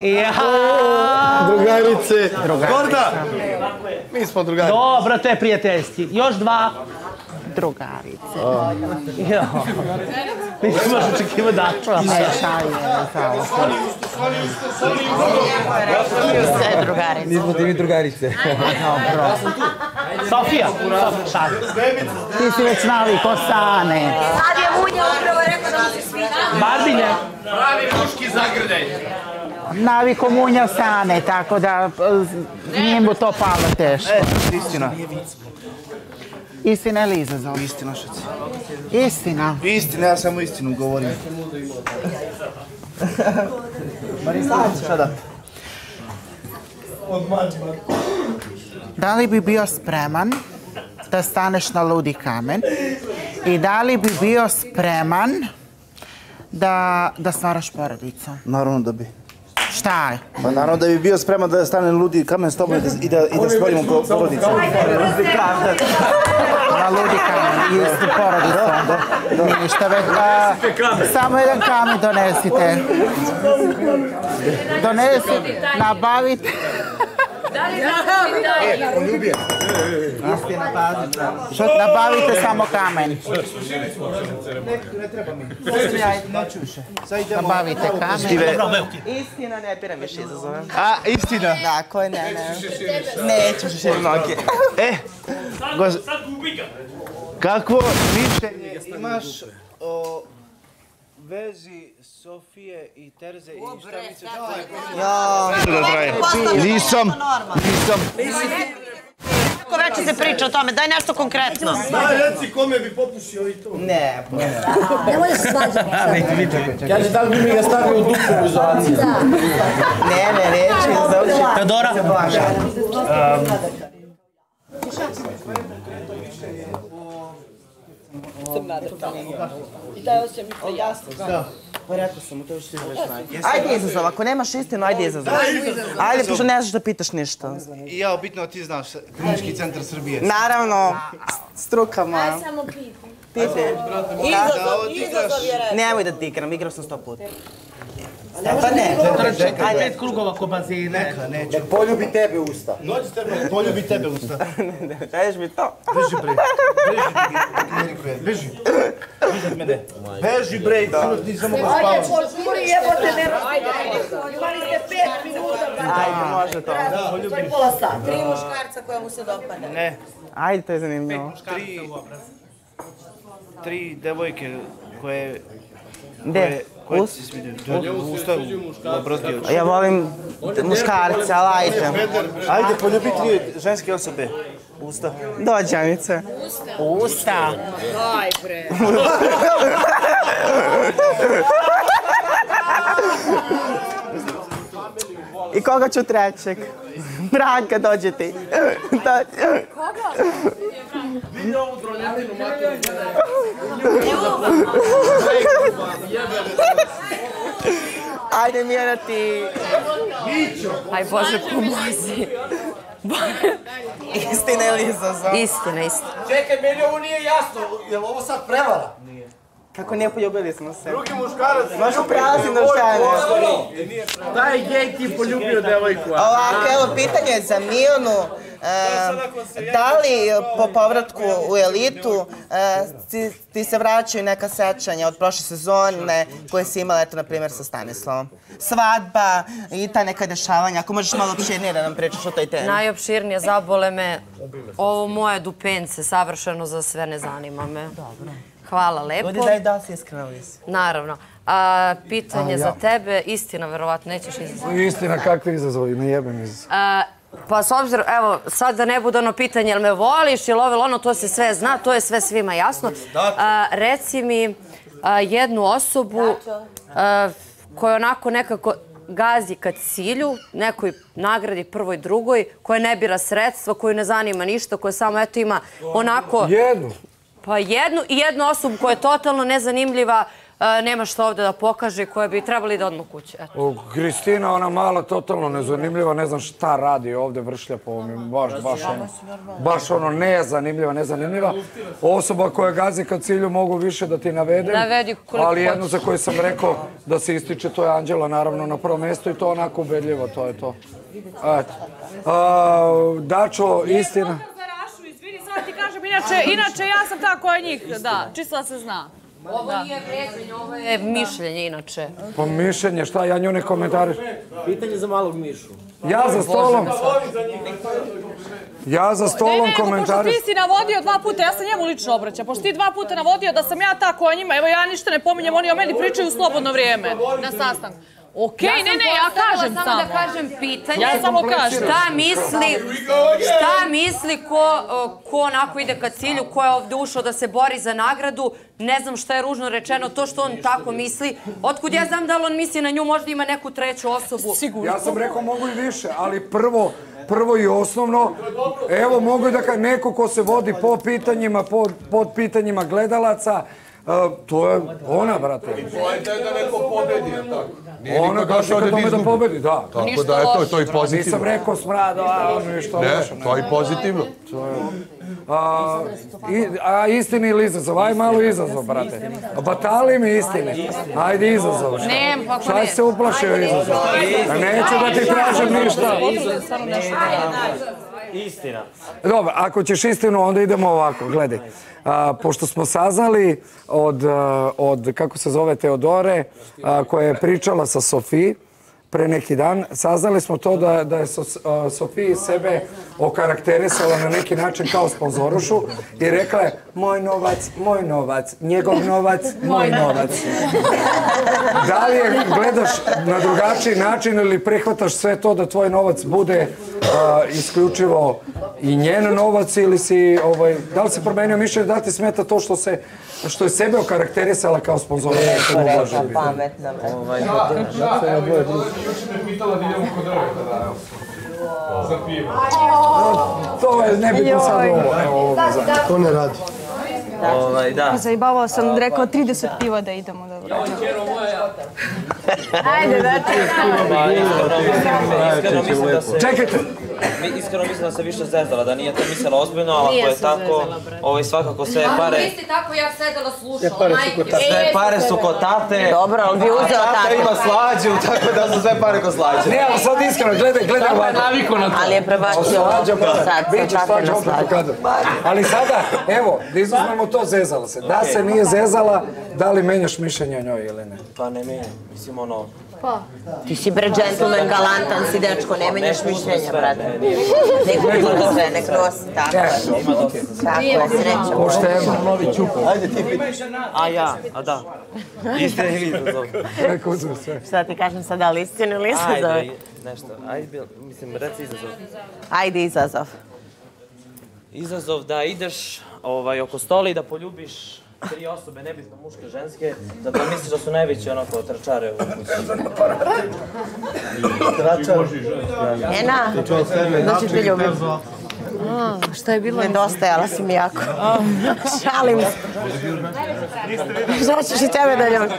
Ja. Drugarice. Gorda. Mi smo drugari. Dobro, to je prijateljski. Još dva. drugarice. Jo. Nisi možeš očekiva da čuva. Ne šalje, kao. Sve drugarice. Nismo ti mi drugarice. Sofija. Sofija, šalje. Ti si već navik ko stane. Sad je Munja upravo rekao da mu se sviđa. Barbinje. Naviko munja stane, tako da e, nije mu to palo teško. E, istina. Istina ili izazov? Istina, šaci. Istina. Istina, ja samo istinu govorim. Marisa, šta da? Da li bi bio spreman da staneš na ludi kamen i da li bi bio spreman da, da stvaraš porodicu? Naravno da bi. Šta je? Pa naravno da bi bio spreman da stane ludi kamen s tobom i da, i da, i da stvorimo po- porodicu. Na ludi kamen i s porodicom. Ništa već. A, samo jedan kamen donesite. Donesite, nabavite. Nabavite samo kamen. Nabavite kamen. Istina, ne biram više izazove. a, istina. Tako je, ne, ne. Neću više noge. E, goz... Kakvo mišljenje imaš o vezi Sofije i Terze i šta? Jo. Da traje. Nisam, nisam. Kako već se priča o tome, daj nešto konkretno. Reci kome bi popušio i to. Ne, pa ne. Nemoj se svađati. Kaže, da li bi mi ga stavio u dupu u izolaciju? Ne, ne, reći, zauči. Teodora. Pa rekao sam mu, to što ti već znaju. Ajde izazov, ako nemaš istinu, ajde izazov. Ajde, pošto ne znaš da pitaš ništa. I ja, bitno ti znaš, Klinički centar Srbije. Naravno, struka moja. Samo pitam. Piti. Izazov, izazov je rekao. Nemoj da ti igram, igrao sam sto puta. Pa ne. Ajde. Pet krugova ko bazine. Neću. Poljubi tebe usta. Poljubi tebe usta. Kažeš mi to? Beži bre. Beži. Beži. Beži od mene. Beži bre, sinoć nisam mogao Ajde, spavati. požuri, jebote, nema. Ajde, imali ste pet minuta. Ajde, može to. To je pola sata. Tri muškarca koja mu se dopada. Ne, Ajde, to je zanimljivo. tri, tri devojke koje... Gde? Koje Us? ti se sviđaju. U ustavu, obrazdio. Ja volim muškarce, ali ajde. Poljubi tri ženske osobe. Usta. Dođi, Anice. Usta. I koga ću trećeg? Branka, dođi ti. Dođi. Ajde, Mijana, ti. Aj Bože, pomozi. Istina ili izazov? Istina, istina. Čekaj, meni ovo nije jasno. Je li ovo sad prevara? Kako nije poljubili smo se? Drugi muškarac. Možda prelazi na žene. Taj gej ti poljubio devojku. Ovako, evo, pitanje je za Mijonu. E, da li po povratku u elitu e, ti, ti se vraćaju neka sećanja od prošle sezone koje si imala, eto, na primjer, sa Stanislavom? Svadba i ta neka dešavanja. Ako možeš malo opširnije da nam pričaš o toj temi. Najopširnije zabole me ovo moje dupence, savršeno za sve ne zanima me. Hvala lepo. Ljudi, daj da si iskreno li si. Naravno. A, pitanje za tebe, istina, verovatno, nećeš izazvati. Istina, kakvi izazovi, ne jebem izazov. A, Pa s obzirom, evo, sad da ne bude ono pitanje, jel me voliš ili ovo ili ono, to se sve zna, to je sve svima jasno. A, reci mi a, jednu osobu a, koja onako nekako gazi ka cilju, nekoj nagradi prvoj, drugoj, koja ne bira sredstva, koju ne zanima ništa, koja samo eto ima onako... Jednu. Pa jednu i jednu osobu koja je totalno nezanimljiva, e, nema što ovde da pokaže, koje bi trebali da odmah kuće. Kristina, ona mala, totalno nezanimljiva, ne znam šta radi ovde, vršlja po ovom, baš, baš ono, baš ono, nezanimljiva, nezanimljiva. Osoba koja gazi ka cilju mogu više da ti navedem, Navedi ali jednu za koju sam rekao da se ističe, to je Anđela, naravno, na prvo mjesto i to onako ubedljivo, to je to. Eto. A, Dačo, istina. Za Rašu, izvini, sad ti kažem, inače, inače ja sam ta koja njih, da, čisto da se zna. Ovo nije vređenje, ovo je mišljenje inače. Po mišljenje, šta, ja nju ne komentariš. Pitanje za malog Mišu. Ja za stolom, ja za Ne, stolom ne, nego pošto ti si navodio dva puta, ja sam njemu lično obraćam, pošto ti dva puta navodio da sam ja ta koja njima, evo ja ništa ne pominjem, oni o meni pričaju u slobodno vrijeme na sastanku. Okej, ne, ne, ja kažem samo. samo. da kažem pitanje. Ja samo kažem. Šta misli, šta misli ko, ko onako ide ka cilju, ko je ovdje ušao da se bori za nagradu, ne znam šta je ružno rečeno, to što on tako misli. Otkud ja znam da li on misli na nju, možda ima neku treću osobu. Sigurno. Ja sam rekao mogu i više, ali prvo, prvo i osnovno, evo mogu da ka neko ko se vodi po pitanjima, po, pod pitanjima gledalaca, uh, to je ona, brate. Pojete je da neko pobedi, je tako? Nije Ona niko došla došao ka da tome da pobedi, da. Tako Ništa da je to, to i loše. pozitivno. Nisam rekao smrad, a ono je što Ne, loše. to je pozitivno. A, i, a istini ili izazov? Aj malo izazov, brate. Batali mi istine. Ajde izazov. Šta, Ne, pa šta ne. se uplašio izazov? A Neću da ti tražim ništa. Istina. Dobro, ako ćeš istinu, onda idemo ovako, gledaj. A, pošto smo saznali od, od, kako se zove, Teodore, a, koja je pričala sa Sofiji, pre neki dan, saznali smo to da, da je Sofiji sebe okarakterisala na neki način kao sponzorušu i rekla je moj novac, moj novac, njegov novac, moj novac. Da li je gledaš na drugačiji način ili prihvataš sve to da tvoj novac bude a, isključivo i njen novac ili si, ovaj, da li se promenio mišljenje, da li ti smeta to što se što je sebe okarakterisala kao sponzor? Pametna. Ovaj, To je nebitno sad ovo. Evo, ovo za- To ne radi. ovaj, da. Zajebavao sam, rekao 30 piva da idemo da Ajde, da ti da se... Čekajte, Mi iskreno mislim da se više zezala, da nije to mislila ozbiljno, ali ako je tako, zezala, ovaj, svakako sve pare... Isti tako ja sedela slušala, pare su majke. kod tate. Sve pare su kod tate. Dobro, on bi uzeo Tata tako. ima slađu, tako da su sve pare kod slađe. ne, ali sad iskreno, gledaj, gledaj ovako. Ali je prebacio Slađa, sad, sad, bit će sad slađa na opet u slađu. Ali sada, evo, da izuzmemo to, zezala se. Da se nije zezala, da li menjaš mišljenje o njoj ili ne? Pa ne menjam, mislim ono... Ti si bre džentlmen, galantan si dečko, ne menjaš mišljenja, brate. Nek uzme sve, nek nosi, tako je. Tako je, sreća. Pošteno. Ajde ti piti. A ja, a da. Istina ili izazov? Neko uzme sve. Šta ti kažem sad, da li istinu ili izazov? Ajde, nešto. Ajde, mislim, reci izazov. Ajde, izazov. Izazov da ideš ovaj, oko stola i da poljubiš tri osobe, nebitno muške, ženske, zato misliš da su najveći onako trčare u kući. Ena, znači ti ljubim. Šta je bilo? Nedostajala si mi jako. Šalim se. Šta ćeš i tebe da ljubim?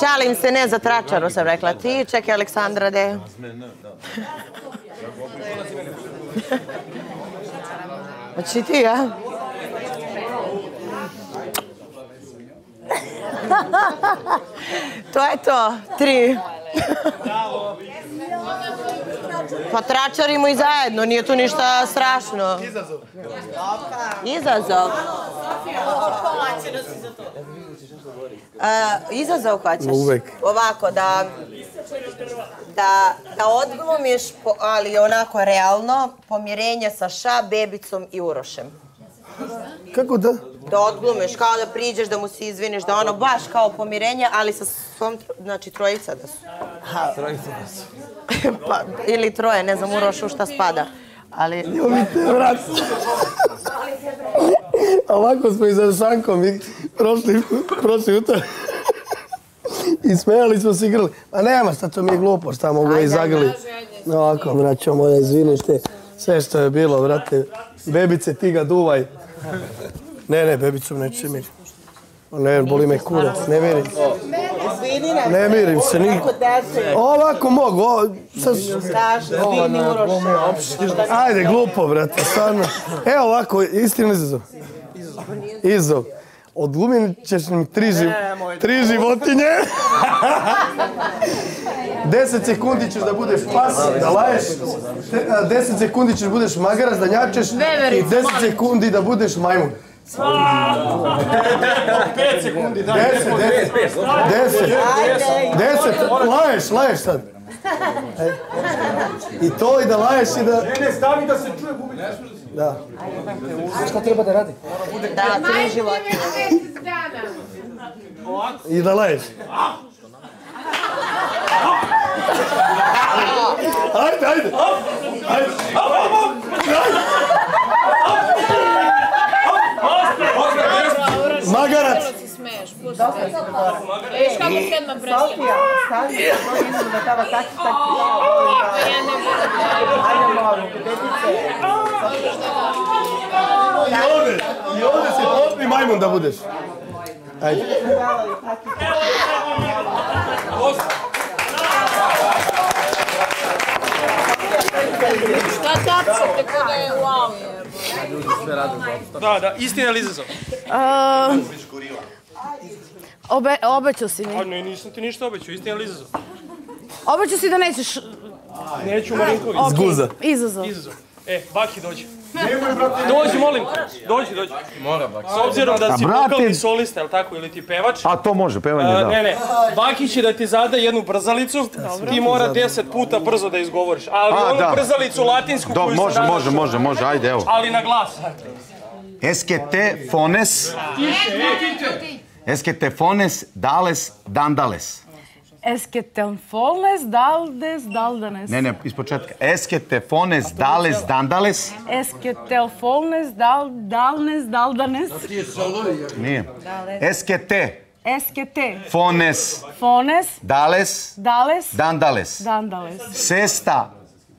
Šalim se, ne za tračaru sam rekla. Ti, čekaj Aleksandra, de. Hoći ti, ja? to je to, tri. Pa tračarimo i zajedno, nije tu ništa strašno. Izazov. Izazov. Uh, izazov hoćeš? Uvek. Ovako, da, da, da odglumiš, ali onako realno, pomirenje sa Ša, Bebicom i Urošem. Kako da? Da odglumiš, kao da priđeš, da mu se izviniš, da ono baš kao pomirenje, ali sa svom, znači trojica da su. Trojice da su. pa, ili troje, ne znam, Uroš u šta spada. Ali, Ljubite, vrat. Ovako smo i za Šankom i prošli, prošli jutar. I smejali smo se igrali. Ma nema šta, to mi je glupo, šta mogu da izagrali. Ovako, braćo moja, izvinište. Sve što je bilo, brate. Bebice, ti ga duvaj. Ne, ne, bebicom neće mi. Ne, boli me kurac, ne mirim Ne mirim se, dete? Ovako mogu, o, sad... Kaži, izvini Uroš. Ajde, glupo, brate, stvarno. Evo ovako, istina izazov. Izazov. Odglumit ćeš mi tri, živ... tri životinje. Deset sekundi ćeš da budeš pas, da laješ. Deset sekundi ćeš da budeš magarac, da njačeš. I deset sekundi da budeš majmun. Sekundi, daj. Deset, deset. Deset. Deset. Laješ, laješ sad. I to i da laješ i da... Ne, ne, stavi da se čuje gubi. Da. Da, tri životinje. I da laješ. Ajde, ajde. Ajde. Magarac. Kako. Sofija, stavi to da tava. Ajde, molim, petice. I ovdje. I ovdje se popni majmun da budeš. Ajde. Šta tapšete kada je wow je? Da, da, istina ili izazov? Obe, obećao si mi. A ne, nisam ti ništa obećao, istina ili izazov? Obećao si da nećeš... Neću Marinković. Ok, Zguza. Izazov. Izazov. E, Baki dođi. Dođi, molim. Dođi, dođi. Mora, Baki. S obzirom da si brate- vokalni solista, jel tako, ili ti pevač? A to može, pevanje, da. ne, ne. Baki će da ti zada jednu brzalicu, ti mora deset puta brzo da izgovoriš. Ali A, onu da. brzalicu latinsku Do, koju može, može, može, može, ajde, evo. Ali na glas. Eskete fones, eskete fones, dales, dandales. Eske telfones, daldes, daldanes. Ne, ne, iz početka. Eskete fones, dales, dandales. Eske telfones, dal, dalnes, daldanes. Nije. Eskete Eske te. fones, Fones, dales, dales, dandales. dandales. Sesta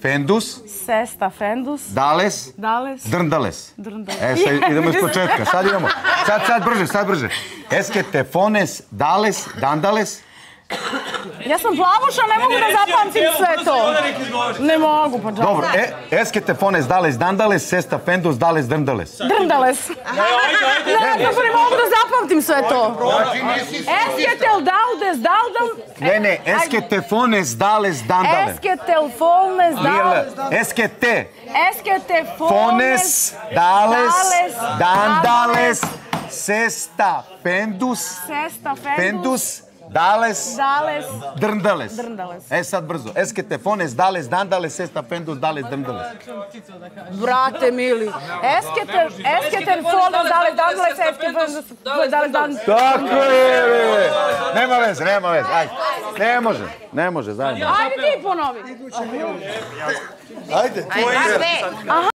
fendus, Sesta fendus, dales, dales, drndales. drndales. E, sad idemo iz početka. Sad idemo. Sad, sad brže, sad brže. Eskete fones, dales, dandales. Ja sam plavuša, ne mogu da zapamtim sve to. Ne mogu, pa džaba. Dobro, e, eskete fones, dales, dandales, sesta fendus, dales, drndales. Drndales. Ne, kako ne mogu da zapamtim sve to. Esketel, daldes, daldal... Ne, ne, eskete fones, dales, dandales. Esketel, fones, dal... Eskete Eskete, fones, fones, dales, dales, dandales, sesta fendus, Sesta, fendus, fendus, dales, dales, drndales. Drndales. E sad brzo. Eskete fones, dales, dandales, sesta fendus, dales, drndales. Brate mili. Esketel, esketel, fones, dales, daldales, esketel, fones, dales, daldales. Tako je, bre. Nema veze, nema veze. Ajde. Ne može, ne može, zajedno. Ajde ti ponovi. Ajde. Aha.